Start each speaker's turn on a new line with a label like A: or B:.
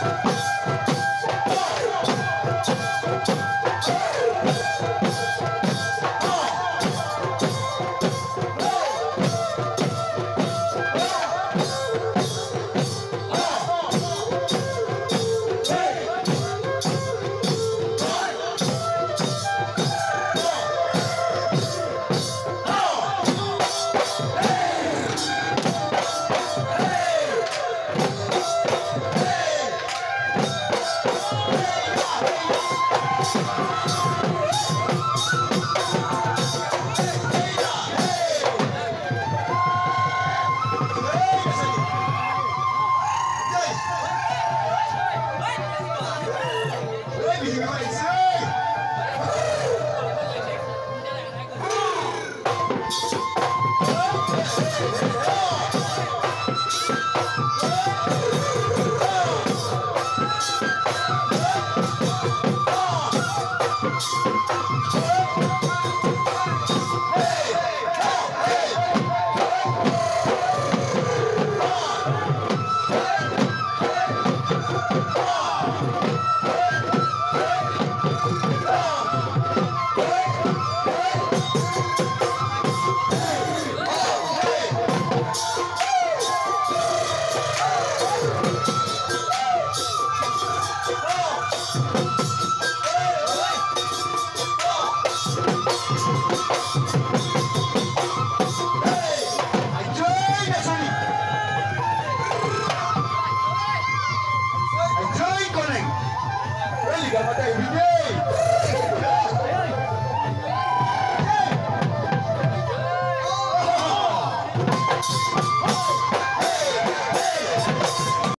A: Thank you. Oh!
B: Ninguém!